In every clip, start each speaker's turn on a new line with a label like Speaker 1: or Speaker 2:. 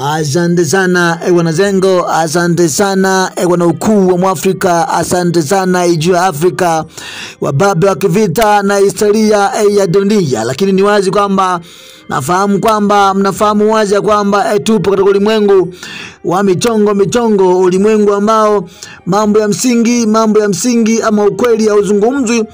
Speaker 1: Asante sana e bwana Zengo, asante sana e bwana ukuu wa Mwafrika, asante sana ijuu ya Afrika, wababe wa kivita na historia e ya dunia. Lakini ni wazi kwamba nafahamu kwamba mnafahamu wazi ya kwamba e, tupo katika ulimwengu wa michongo michongo, ulimwengu ambao mambo ya msingi mambo ya msingi ama ukweli hauzungumzwi.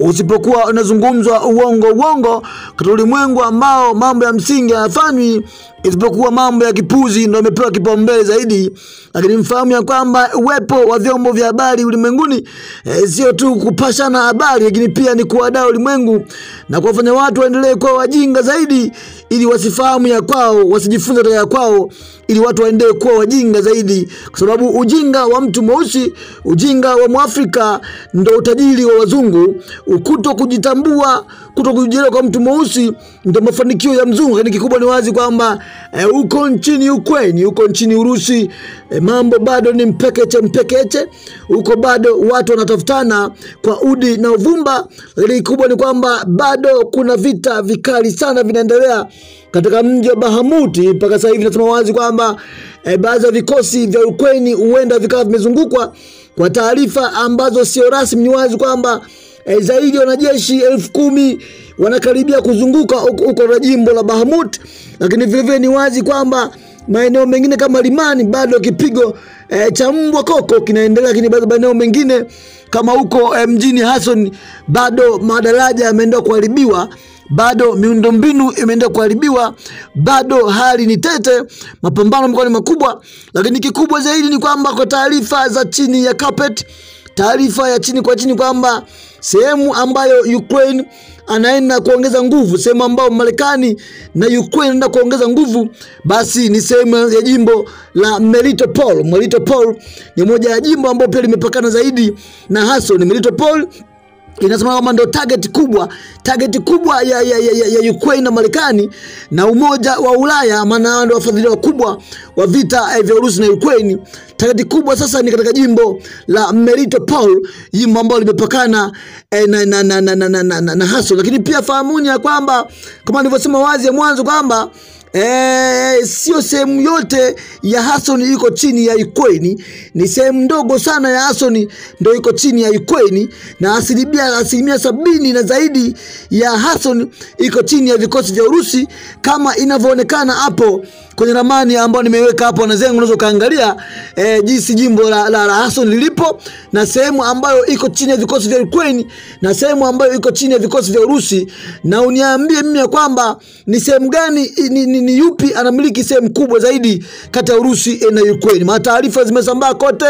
Speaker 1: Usipokuwa unazungumzwa uongo uongo. Katika ulimwengu ambao mambo ya msingi hayafanywi isipokuwa mambo ya kipuzi ndio imepewa kipaumbele zaidi. Lakini mfahamu ya kwamba uwepo wa vyombo vya habari ulimwenguni e, sio tu kupashana habari, lakini pia ni kuwadaa ulimwengu na kuwafanya watu waendelee kuwa wajinga zaidi, ili wasifahamu ya kwao, wasijifunze ya kwao, ili watu waendelee kuwa wajinga zaidi, kwa sababu ujinga wa mtu mweusi, ujinga wa Mwafrika ndo utajiri wa wazungu. Kuto kujitambua, kuto kujielewa kwa mtu mweusi ndo mafanikio ya mzungu. Lakini kikubwa ni wazi kwamba e, uko nchini ukweni huko nchini Urusi e, mambo bado ni mpekeche mpekeche, huko bado watu wanatafutana kwa udi na uvumba. Lakini kubwa ni kwamba bado kuna vita vikali sana vinaendelea katika mji wa Bahamuti. Mpaka sasa hivi nasema wazi kwamba e, baadhi ya vikosi vya Ukweni huenda vikawa vimezungukwa. Kwa taarifa ambazo sio rasmi, ni wazi kwamba e, zaidi ya wanajeshi elfu kumi wanakaribia kuzunguka huko na jimbo la Bahamut, lakini vilevile ni wazi kwamba maeneo mengine kama Limani bado kipigo e, cha mbwa koko kinaendelea, lakini bado maeneo mengine kama huko e, mjini Hasson bado madaraja yameendelea kuharibiwa bado miundombinu imeenda kuharibiwa, bado hali ni tete, mapambano yamekuwa ni makubwa. Lakini kikubwa zaidi ni kwamba kwa taarifa za chini ya carpet, taarifa ya chini kwa chini kwamba sehemu ambayo Ukraine anaenda kuongeza nguvu, sehemu ambayo Marekani na Ukraine anaenda kuongeza nguvu, basi ni sehemu ya jimbo la Melitopol. Melitopol ni moja ya jimbo ambayo pia limepakana zaidi na Hasson. Melitopol inasema kwamba ndio target kubwa target kubwa ya, ya, ya, ya, ya Ukraine na Marekani na Umoja wa Ulaya, maana ndio wafadhili wakubwa wa vita eh, vya Urusi na Ukraine. Target kubwa sasa ni katika jimbo la Melitopol, jimbo ambalo limepakana eh, na, na, na, na, na, na, na, na, Hasson. Lakini pia fahamuni ya kwamba kama nilivyosema wazi ya mwanzo kwamba E, sio sehemu yote ya Hasoni iko chini ya Ikweni, ni sehemu ndogo sana ya Hasoni ndio iko chini ya Ikweni, na asilimia asilimia sabini na zaidi ya Hasoni iko chini ya vikosi vya Urusi kama inavyoonekana hapo kwenye ramani ambayo nimeweka hapo na zengu, unaweza kaangalia e, jinsi jimbo la, la, la Hasson lilipo na sehemu ambayo iko chini ya vikosi vya Ukraine na sehemu ambayo iko chini ya vikosi vya Urusi, na uniambie mimi ya kwamba ni sehemu gani ni, ni, ni yupi anamiliki sehemu kubwa zaidi kati ya Urusi na Ukraine. Maana taarifa zimesambaa kote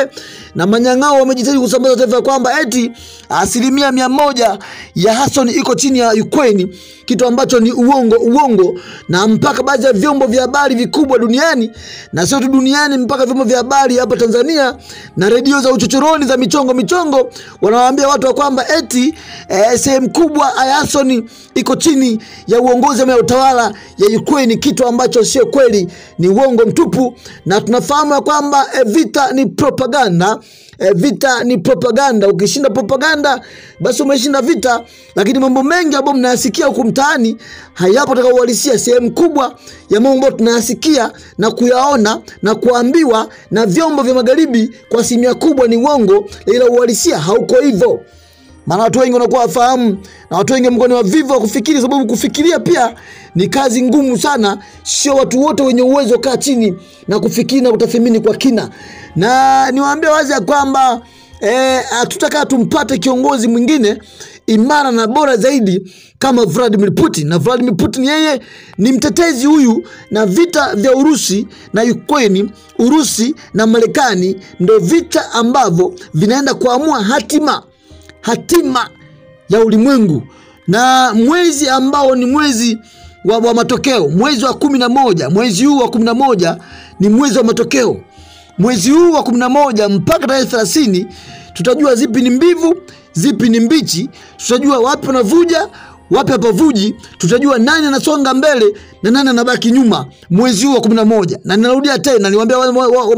Speaker 1: na manyang'ao wamejitahidi kusambaza taarifa kwamba eti asilimia mia moja ya Kherson iko chini ya Ukraine, kitu ambacho ni uongo uongo, na mpaka baadhi ya vyombo vya habari vikubwa duniani na sio tu duniani, mpaka vyombo vya habari hapa Tanzania na redio za uchochoroni za michongo michongo wanawaambia watu wa kwamba eti eh, sehemu kubwa ya Kherson iko chini ya uongozi ama ya utawala ya Ukraine, kitu ambacho sio kweli, ni uongo mtupu, na tunafahamu ya kwamba e, vita ni propaganda. E, vita ni propaganda. Ukishinda propaganda, basi umeshinda vita. Lakini mambo mengi ambayo mnayasikia huku mtaani hayapo katika uhalisia. Sehemu kubwa ya mambo ambayo tunayasikia na kuyaona na kuambiwa na vyombo vya magharibi kwa asilimia kubwa ni uongo, ila uhalisia hauko hivyo. Maana watu wengi wanakuwa wafahamu na watu wengi wamekuwa ni wavivu wa kufikiri, sababu kufikiria pia ni kazi ngumu sana. Sio watu wote wenye uwezo kaa chini na kufikiri na kutathmini kwa kina, na niwaambie wazi ya kwamba hatutakaa e, tumpate kiongozi mwingine imara na bora zaidi kama Vladimir Putin. Na Vladimir Putin yeye ni mtetezi huyu na vita vya Urusi na Ukraine, Urusi na Marekani, ndo vita ambavyo vinaenda kuamua hatima hatima ya ulimwengu na mwezi ambao ni mwezi wa, wa matokeo, mwezi wa kumi na moja. Mwezi huu wa kumi na moja ni mwezi wa matokeo. Mwezi huu wa kumi na moja mpaka tarehe thelathini tutajua zipi ni mbivu, zipi ni mbichi, tutajua wapi wanavuja wapi hapavuji, tutajua nani anasonga mbele na nani anabaki nyuma mwezi huu wa kumi na moja. Na ninarudia tena, niwambia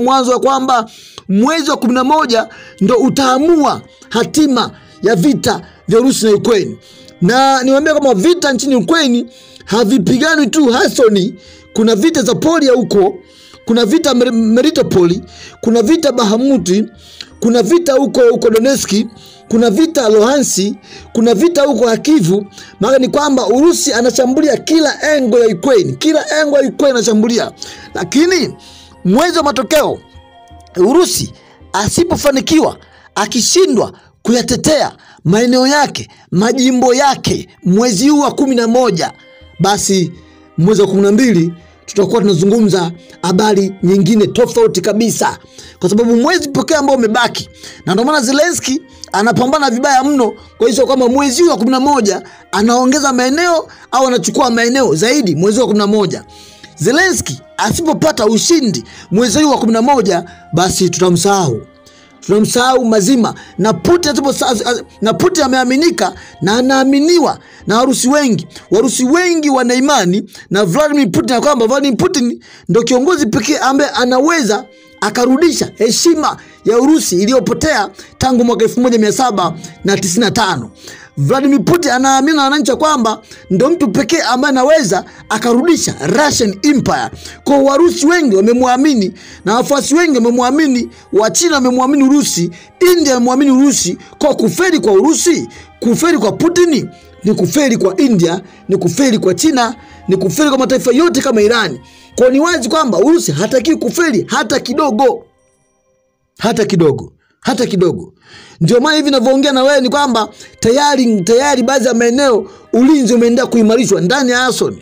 Speaker 1: mwanzo wa kwamba mwezi wa kumi na moja ndo utaamua hatima ya vita vya Urusi na Ukraine. Na niwaambia kwamba vita nchini Ukraine havipiganwi tu Hasoni, kuna vita za Poria huko kuna vita Meritopoli, kuna vita Bahamuti, kuna vita huko huko doneski kuna vita lohansi kuna vita huko Hakivu. Maana ni kwamba Urusi anashambulia kila engo ya Ukraine, kila engo ya Ukraine anashambulia, lakini mwezi wa matokeo Urusi asipofanikiwa akishindwa kuyatetea maeneo yake majimbo yake mwezi huu wa kumi na moja basi mwezi wa kumi na mbili tutakuwa tunazungumza habari nyingine tofauti kabisa, kwa sababu mwezi pekee ambao umebaki, na ndio maana Zelenski anapambana vibaya mno kuhakikisha kwamba mwezi huu wa kumi na moja anaongeza maeneo au anachukua maeneo zaidi mwezi wa kumi na moja. Zelenski asipopata ushindi mwezi huu wa kumi na moja basi tutamsahau tunamsahau mazima na atupo, na Putin ameaminika na anaaminiwa na Warusi wengi. Warusi wengi wana imani na Vladimir Putin kwamba Vladimir Putin ndo kiongozi pekee ambaye anaweza akarudisha heshima ya Urusi iliyopotea tangu mwaka 1795. Vladimir Putin anaamini na wananchi kwamba ndo mtu pekee ambaye anaweza akarudisha Russian Empire. Kwa Warusi wengi wamemwamini na wafuasi wengi wamemwamini, Wachina wamemwamini Urusi, India wamemwamini Urusi. Kwa kuferi kwa Urusi, kuferi kwa Putin ni kuferi kwa India, ni kuferi kwa China, ni kuferi kwa mataifa yote kama Irani. Kwa ni wazi kwamba Urusi hatakiwi kuferi hata kidogo hata kidogo hata kidogo. Ndio maana hivi navyoongea na wewe ni kwamba tayari tayari baadhi ya maeneo ulinzi umeendelea kuimarishwa ndani ya Ason,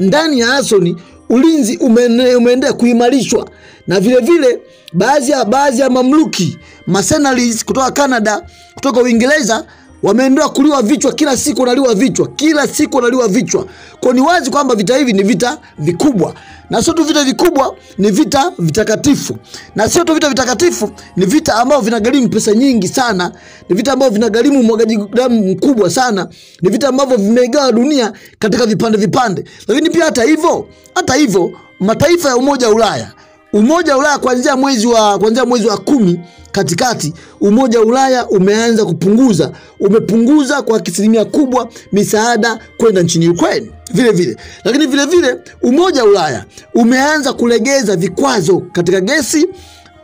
Speaker 1: ndani ya Ason ulinzi umeendelea kuimarishwa na vilevile vile baadhi ya baadhi ya mamluki mercenaries kutoka Canada, kutoka Uingereza wameendelea kuliwa vichwa, kila siku wanaliwa vichwa, kila siku wanaliwa vichwa. Kwa ni wazi kwamba vita hivi ni vita vikubwa, na sio tu vita vikubwa, ni vita vitakatifu, na sio tu vita vitakatifu, ni vita ambavyo vinagharimu pesa nyingi sana, ni vita ambavyo vinagharimu umwagaji damu mkubwa sana, ni vita ambavyo vimegawa dunia katika vipande vipande. Lakini pia hata hivyo, hata hivyo mataifa ya Umoja wa Ulaya Umoja wa Ulaya kuanzia mwezi wa kuanzia mwezi wa kumi katikati, Umoja wa Ulaya umeanza kupunguza, umepunguza kwa asilimia kubwa misaada kwenda nchini Ukraine vile vile. Lakini vile vile Umoja wa Ulaya umeanza kulegeza vikwazo katika gesi,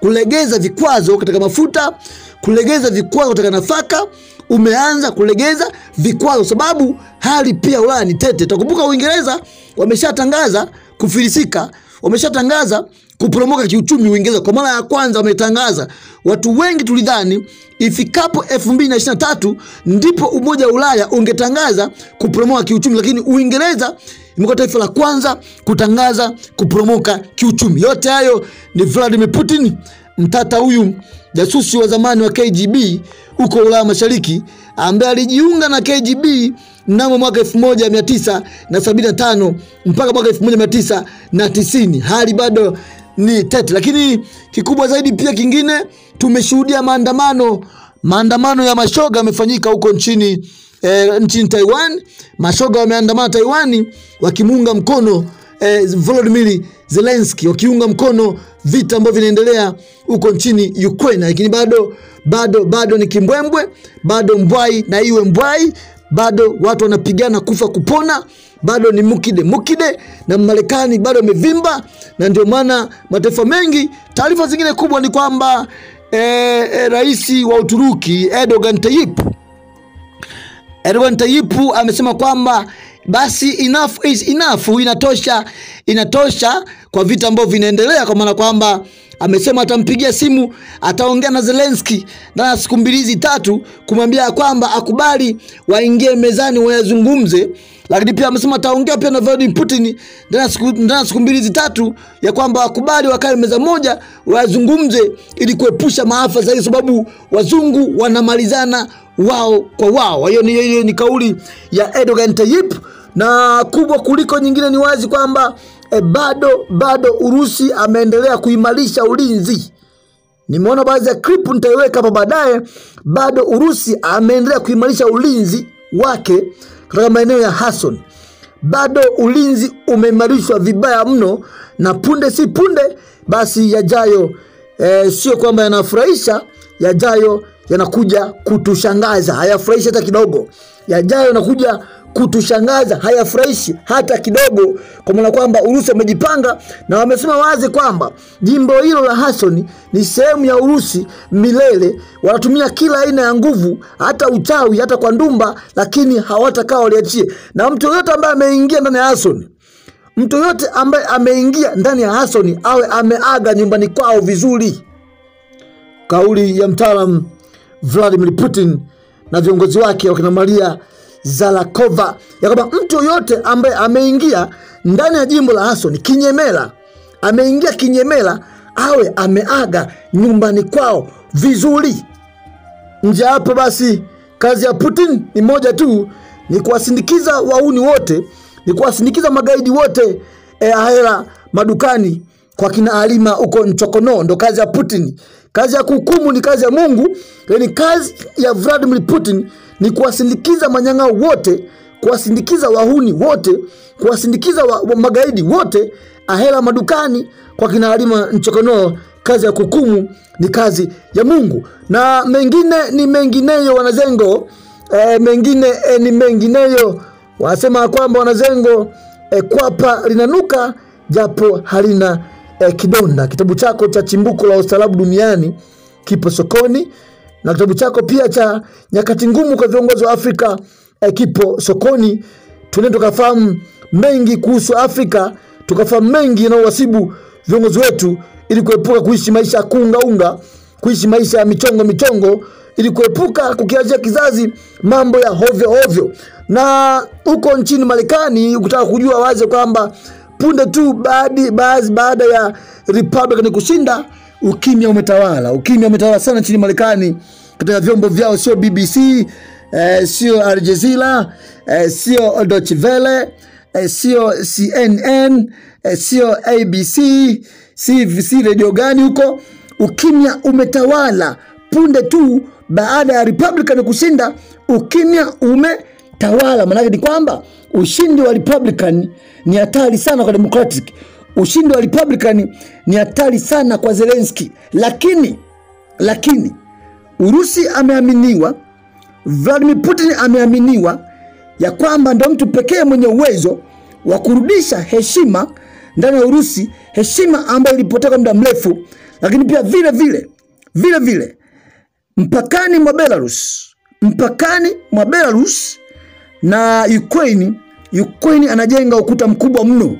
Speaker 1: kulegeza vikwazo katika mafuta, kulegeza vikwazo katika nafaka umeanza kulegeza vikwazo, sababu hali pia Ulaya ni tete. Utakumbuka Uingereza wameshatangaza kufilisika, wameshatangaza kuporomoka kiuchumi. Uingereza kwa mara ya kwanza wametangaza. Watu wengi tulidhani ifikapo 2023 ndipo Umoja wa Ulaya ungetangaza kuporomoka kiuchumi, lakini Uingereza imekuwa taifa la kwanza kutangaza kuporomoka kiuchumi. Yote hayo ni Vladimir Putin, mtata huyu jasusi wa zamani wa KGB huko Ulaya Mashariki, ambaye alijiunga na KGB mnamo mwaka 1975 mpaka mwaka 1990. Hali bado ni tete, lakini kikubwa zaidi pia kingine, tumeshuhudia maandamano maandamano ya mashoga yamefanyika huko nchini e, nchini Taiwan. Mashoga wameandamana Taiwani wakimuunga mkono e, Volodymyr Zelensky wakiunga mkono vita ambavyo vinaendelea huko nchini Ukraine, lakini bado bado bado ni kimbwembwe, bado mbwai na iwe mbwai, bado watu wanapigana kufa kupona, bado ni mukide mukide, na Marekani bado amevimba, na ndio maana mataifa mengi. Taarifa zingine kubwa ni kwamba e, e, rais wa Uturuki Erdogan Tayyip Erdogan Tayyip amesema kwamba basi enough is enough, inatosha, inatosha kwa vita ambavyo vinaendelea, kwa maana kwamba amesema atampigia simu, ataongea na Zelensky ndani ya siku mbili hizi tatu, kumwambia kwamba akubali waingie mezani wayazungumze. Lakini pia amesema ataongea pia na Vladimir Putin ndani ya siku ndani ya siku mbili hizi tatu, ya kwamba akubali wakae meza moja wayazungumze, ili kuepusha maafa zaidi, sababu wazungu wanamalizana wao kwa wao. Hiyo ni, ni kauli ya Erdogan Tayyip, na kubwa kuliko nyingine ni wazi kwamba e, bado bado Urusi ameendelea kuimarisha ulinzi. Nimeona baadhi ya clip nitaiweka hapa baadaye. Bado Urusi ameendelea kuimarisha ulinzi wake katika maeneo ya Kherson. Bado ulinzi umeimarishwa vibaya mno, na punde si punde basi yajayo e, sio kwamba yanafurahisha, yajayo yanakuja kutushangaza, hayafurahishi hata kidogo. Yajayo yanakuja kutushangaza, hayafurahishi hata kidogo, kwa maana kwamba Urusi wamejipanga na wamesema wazi kwamba jimbo hilo la Hasoni ni sehemu ya Urusi milele. Wanatumia kila aina ya nguvu, hata uchawi, hata kwa ndumba, lakini hawatakaa waliachie. Na mtu yoyote ambaye ameingia ndani ya Hasoni mtu yoyote ambaye ameingia ndani ya Hasoni awe ameaga nyumbani kwao vizuri. Kauli ya mtaalam Vladimir Putin na viongozi wake wakina Maria Zalakova ya kwamba mtu yoyote ambaye ameingia ndani ya jimbo la Hasoni kinyemela, ameingia kinyemela, awe ameaga nyumbani kwao vizuri. Nje hapo basi, kazi ya Putin ni moja tu, ni kuwasindikiza wauni wote, ni kuwasindikiza magaidi wote e, ahera madukani kwa kina Alima huko Nchokono. Ndo kazi ya Putin. Kazi ya kuhukumu ni kazi ya Mungu, lakini kazi ya Vladimir Putin ni kuwasindikiza manyang'a wote, kuwasindikiza wahuni wote, kuwasindikiza wa, wa magaidi wote ahela madukani kwa kina Alima Nchokono. Kazi ya kukumu ni kazi ya Mungu, na mengine ni mengineyo, wanazengo e, mengine e, ni mengineyo. Wanasema kwamba wanazengo e, kwapa linanuka japo halina e, kidonda. Kitabu chako cha chimbuko la ustalabu duniani kipo sokoni na kitabu chako pia cha nyakati ngumu kwa viongozi wa Afrika eh, kipo sokoni. Tuende tukafahamu mengi kuhusu Afrika, tukafahamu mengi yanayowasibu viongozi wetu ili kuepuka kuishi maisha ya kuungaunga, kuishi maisha ya michongo michongo, ili kuepuka kukiachia kizazi mambo ya hovyo hovyo. Na huko nchini Marekani, ukitaka kujua wazi kwamba punde tu baada ya Republican kushinda, ukimya umetawala. Ukimya umetawala sana nchini Marekani katika vyombo vyao, sio BBC eh, sio Al Jazeera eh, sio Deutsche Welle eh, sio CNN eh, sio ABC si, si redio gani huko. Ukimya umetawala punde tu baada ya Republican kushinda, ukimya umetawala. Maanake ni kwamba ushindi wa Republican ni hatari sana kwa Democratic. Ushindi wa Republican ni hatari sana kwa Zelensky, lakini lakini Urusi ameaminiwa, Vladimir Putin ameaminiwa ya kwamba ndio mtu pekee mwenye uwezo wa kurudisha heshima ndani ya Urusi, heshima ambayo ilipotoka muda mrefu, lakini pia vile vile vile vile mpakani mwa Belarus, mpakani mwa Belarus na Ukraine, Ukraine anajenga ukuta mkubwa mno,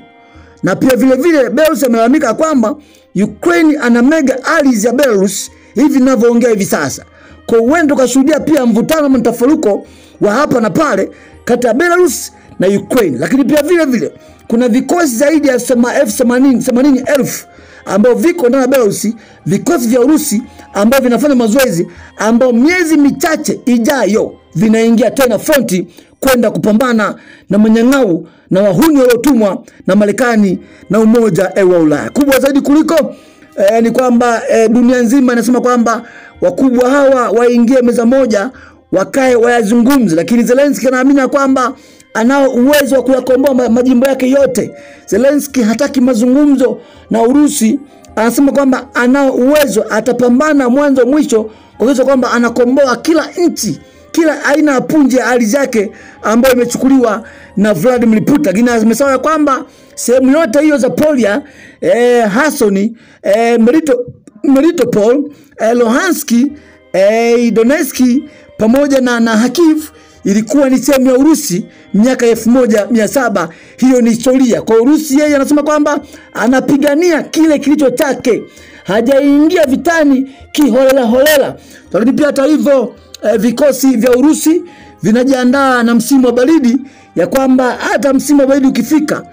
Speaker 1: na pia vile vile Belarus amelalamika kwamba Ukraine ana mega allies ya Belarus hivi ninavyoongea hivi sasa. Kwa huenda ukashuhudia pia mvutano mtafaruko wa hapa na pale kati ya Belarus na Ukraine, lakini pia vile vile kuna vikosi zaidi ya elfu themanini elfu ambao viko ndani ya Belarusi, vikosi vya Urusi ambao vinafanya mazoezi, ambao miezi michache ijayo vinaingia tena fronti kwenda kupambana na manyang'au na wahuni waliotumwa na Marekani na Umoja wa Ulaya. Kubwa zaidi kuliko eh, ni kwamba eh, dunia nzima inasema kwamba wakubwa hawa waingie meza moja, wakae wayazungumze, lakini Zelensky anaamini kwamba anao uwezo wa kuyakomboa majimbo yake yote. Zelensky hataki mazungumzo na Urusi, anasema kwamba anao uwezo, atapambana mwanzo mwisho kuhakikisha kwamba anakomboa kila nchi, kila aina ya punje ya ardhi yake ambayo imechukuliwa na Vladimir Putin. Lakini amesema kwamba sehemu yote hiyo za Polia, eh, Hasoni, eh, Melito, Melitopol, eh, Luhanski, eh, Donetski pamoja na, na Kharkiv ilikuwa ni sehemu ya Urusi miaka elfu moja mia saba. Hiyo ni historia kwa Urusi. Yeye anasema kwamba anapigania kile kilicho chake, hajaingia vitani kiholela holela. Lakini pia hata hivyo eh, vikosi vya Urusi vinajiandaa na msimu wa baridi, ya kwamba hata msimu wa baridi ukifika,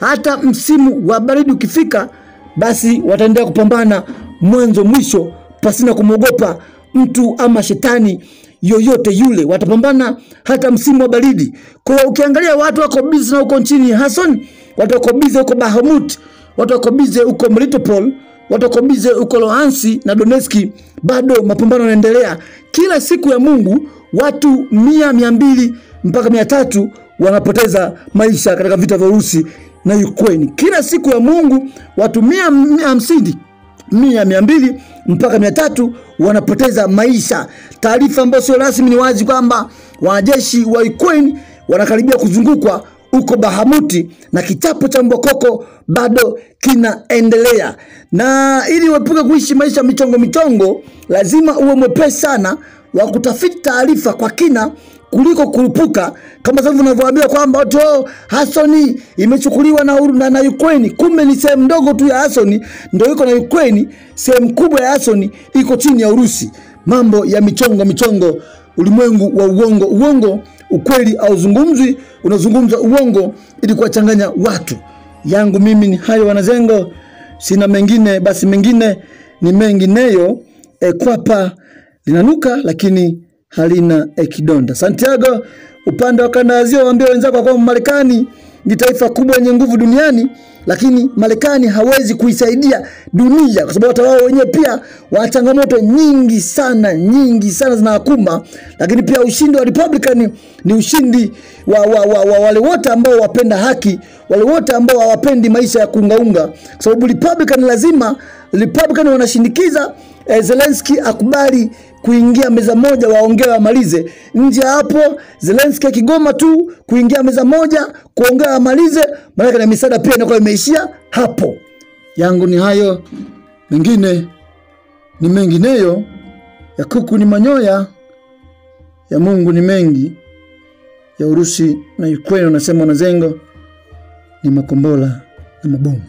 Speaker 1: hata msimu wa baridi ukifika, basi wataendelea kupambana mwanzo mwisho, pasina kumwogopa mtu ama shetani yoyote yule, watapambana hata msimu wa baridi. Kwa ukiangalia watu wako bizi na huko nchini Hason, watu wako bizi huko Bahamut, watu wako bizi huko Melitopol, watu uko Luhansi na Donetski, bado mapambano yanaendelea. Kila siku ya Mungu watu mia, mia mbili mpaka mia tatu wanapoteza maisha katika vita vya Urusi na Ukraine. Kila siku ya Mungu watu mia hamsini mia mia mbili mpaka mia tatu wanapoteza maisha. Taarifa ambayo sio rasmi ni wazi kwamba wanajeshi wa Ukraine
Speaker 2: wanakaribia kuzungukwa huko Bahamuti na kichapo cha Mbokoko bado kinaendelea. Na ili uepuke kuishi maisha michongo michongo, lazima uwe mwepesi sana wa kutafiti taarifa kwa kina kuliko kurupuka kama sasa unavyoambiwa kwamba watu oh, Hasoni imechukuliwa na, na, na Ukraine. Kumbe ni sehemu ndogo tu ya Hasoni ndio iko na Ukraine, sehemu kubwa ya Hasoni iko chini ya Urusi. Mambo ya michongo michongo, ulimwengu wa uongo uongo, ukweli auzungumzwi, unazungumza uongo ili kuwachanganya watu. Yangu mimi ni hayo, wanazengo, sina mengine, basi mengine ni mengineyo. E, kwapa linanuka lakini halina e, kidonda. Santiago, upande wa kanda ya waambie wenzako kwa Marekani ni taifa kubwa lenye nguvu duniani, lakini Marekani hawezi kuisaidia dunia kwa sababu hata wao wenyewe pia wana changamoto nyingi sana, nyingi sana zinawakumba. Lakini pia ushindi wa Republican ni ushindi wa, wa, wa, wa wale wote ambao wapenda haki, wale wote ambao hawapendi maisha ya kuungaunga, kwa sababu Republican lazima Republican wanashinikiza eh, Zelensky akubali kuingia meza moja waongee wamalize. Nje ya hapo zelenski akigoma tu kuingia meza moja kuongea wamalize, maanake na misaada pia inakuwa imeishia hapo. Yangu ni hayo, mengine ni mengineyo. Ya kuku ni manyoya, ya Mungu ni mengi. Ya Urusi na Ukraine, unasema wanazengo ni makombola na mabomu.